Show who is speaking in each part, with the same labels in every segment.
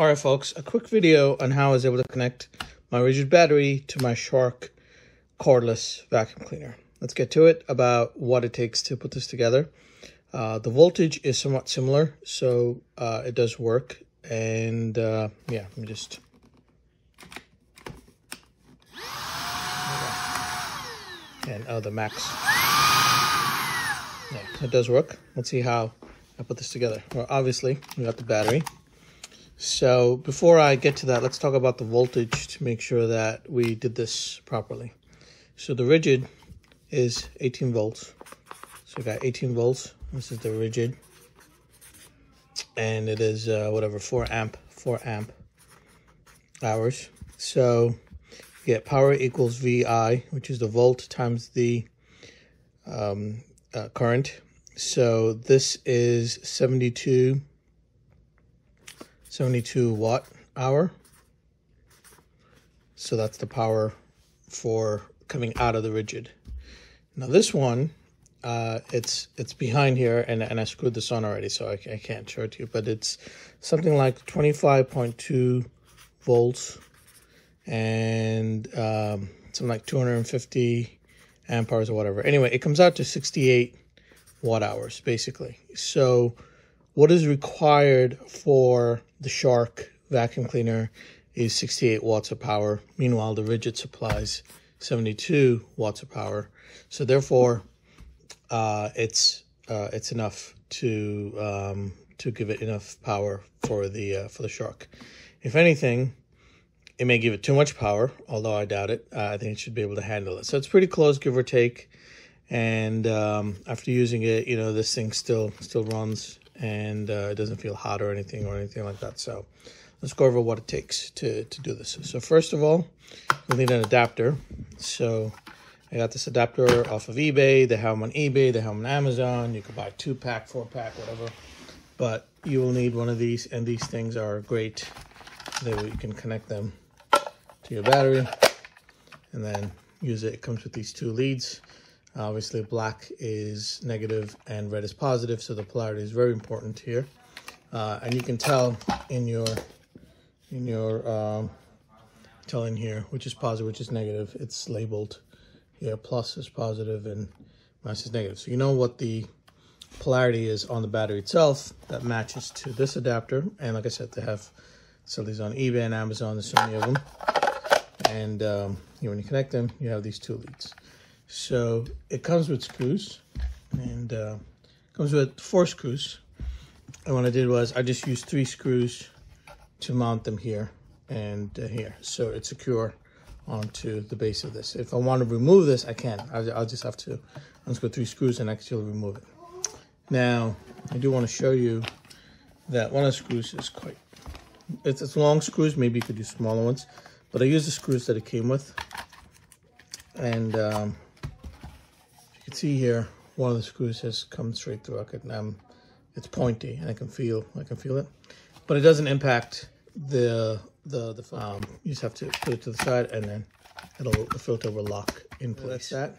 Speaker 1: All right, folks, a quick video on how I was able to connect my Ridgid battery to my Shark cordless vacuum cleaner. Let's get to it about what it takes to put this together. Uh, the voltage is somewhat similar, so uh, it does work. And uh, yeah, let me just... And oh, the max. Yeah, it does work. Let's see how I put this together. Well, obviously, we got the battery. So before I get to that, let's talk about the voltage to make sure that we did this properly. So the Ridgid is 18 volts. So we got 18 volts. This is the Ridgid. And it is uh, whatever, 4 amp, 4 amp hours. So you get power equals VI, which is the volt times the um, uh, current. So this is 72 72 watt hour. So that's the power for coming out of the Ridgid. Now this one, uh, it's it's behind here, and, and I screwed this on already, so I, I can't show it to you, but it's something like 25.2 volts and um, something like 250 amp hours or whatever. Anyway, it comes out to 68 watt hours, basically. So what is required for the Shark vacuum cleaner is 68 watts of power. Meanwhile, the Ridgid supplies 72 watts of power. So therefore, uh, it's uh, it's enough to um, to give it enough power for the uh, for the Shark. If anything, it may give it too much power, although I doubt it. Uh, I think it should be able to handle it. So it's pretty close, give or take. And um, after using it, you know, this thing still still runs and uh, it doesn't feel hot or anything or anything like that. So let's go over what it takes to, to do this. So first of all, you'll need an adapter. So I got this adapter off of eBay. They have them on eBay. They have them on Amazon. You can buy two pack, four pack, whatever. But you will need one of these, and these things are great. That you can connect them to your battery, and then use it. It comes with these two leads. Obviously, black is negative and red is positive, so the polarity is very important here. Uh, and you can tell in your in your um, telling here which is positive, which is negative. It's labeled here. Plus is positive and minus is negative. So you know what the polarity is on the battery itself that matches to this adapter. And like I said, they have of these on eBay and Amazon. There's so many of them. And um, when you connect them, you have these two leads. So it comes with screws and uh, comes with four screws. And what I did was I just used three screws to mount them here and uh, here. So it's secure onto the base of this. If I want to remove this, I can. I'll, I'll just have to unscrew three screws and actually remove it. Now, I do want to show you that one of the screws is quite, it's, it's long screws. Maybe you could do smaller ones, but I use the screws that it came with. And um, see here, one of the screws has come straight through. I can, um, it's pointy and I can feel, I can feel it, but it doesn't impact the, the, the, um, you just have to put it to the side and then it'll, the filter will lock in place. That's that.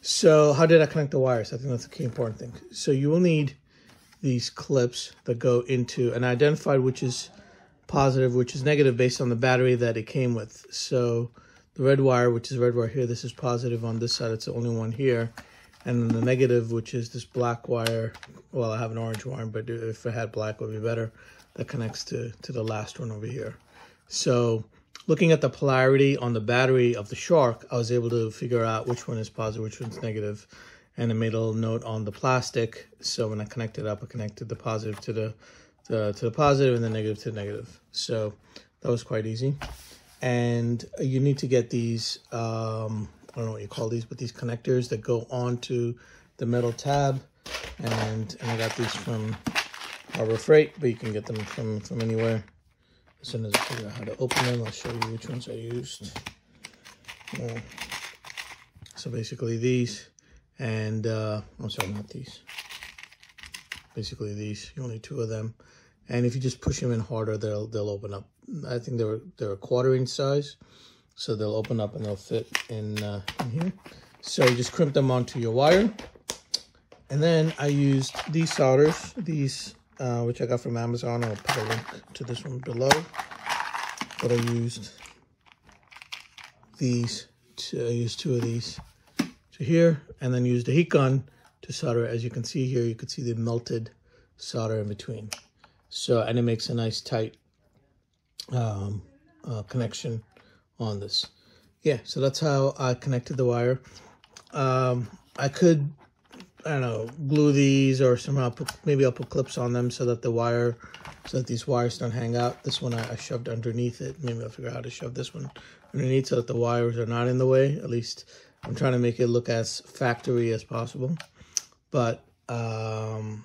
Speaker 1: So how did I connect the wires? I think that's a key important thing. So you will need these clips that go into, and I identified which is positive, which is negative based on the battery that it came with. So the red wire, which is red wire here, this is positive on this side. It's the only one here and then the negative, which is this black wire. Well, I have an orange wire, but if I had black, would be better. That connects to, to the last one over here. So looking at the polarity on the battery of the Shark, I was able to figure out which one is positive, which one's negative, and I made a little note on the plastic. So when I connected up, I connected the positive to the, the to the positive and the negative to the negative. So that was quite easy. And you need to get these um, I don't know what you call these, but these connectors that go onto the metal tab. And, and I got these from Harbor Freight, but you can get them from, from anywhere. As soon as I figure out how to open them, I'll show you which ones I used. Yeah. So basically these, and uh, I'm sorry, not these. Basically these, you only two of them. And if you just push them in harder, they'll they'll open up. I think they're they're a quarter inch size. So they'll open up and they'll fit in, uh, in here. So you just crimp them onto your wire. And then I used these solders, these uh, which I got from Amazon. I'll put a link to this one below. But I used these, to, I used two of these to here, and then used a heat gun to solder. As you can see here, you can see the melted solder in between. So, and it makes a nice tight um, uh, connection on this. Yeah, so that's how I connected the wire. Um, I could, I don't know, glue these or somehow put, maybe I'll put clips on them so that the wire, so that these wires don't hang out. This one I, I shoved underneath it. Maybe I'll figure out how to shove this one underneath so that the wires are not in the way. At least I'm trying to make it look as factory as possible. But, um,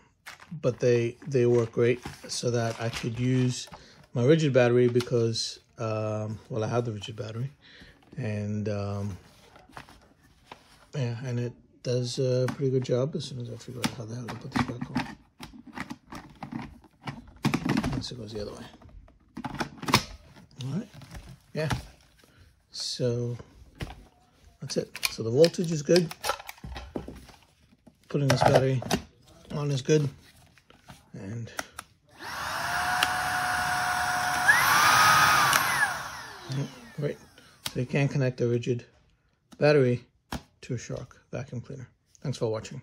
Speaker 1: but they, they work great so that I could use my Ridgid battery because, um, well, I have the Ridgid battery and um, yeah, and it does a pretty good job as soon as I figure out how the hell to put this back on. Unless it goes the other way. All right, yeah. So that's it. So the voltage is good. Putting this battery on is good, and. Right. So you can connect a Ridgid battery to a Shark vacuum cleaner. Thanks for watching.